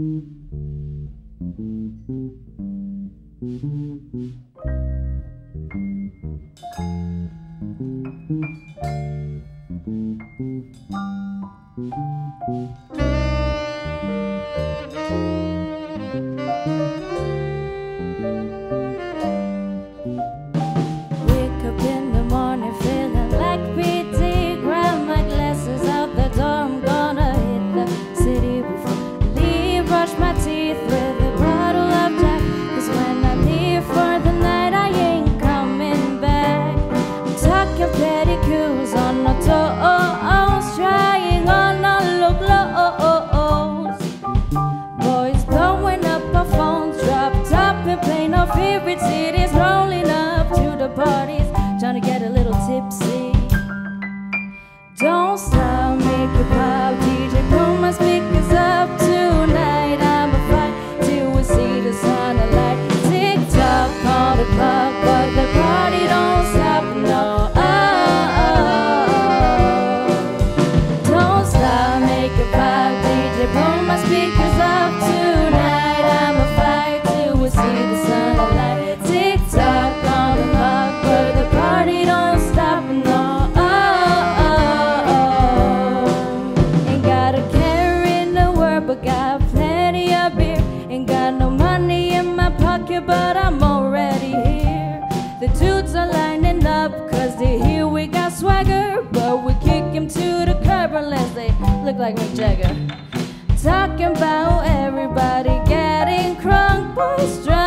Thank mm -hmm. you. but I'm already here. The dudes are lining up, cause they hear we got swagger. But we kick him to the curb unless they look like Mick Jagger. Talking about everybody getting crunk, boys drunk.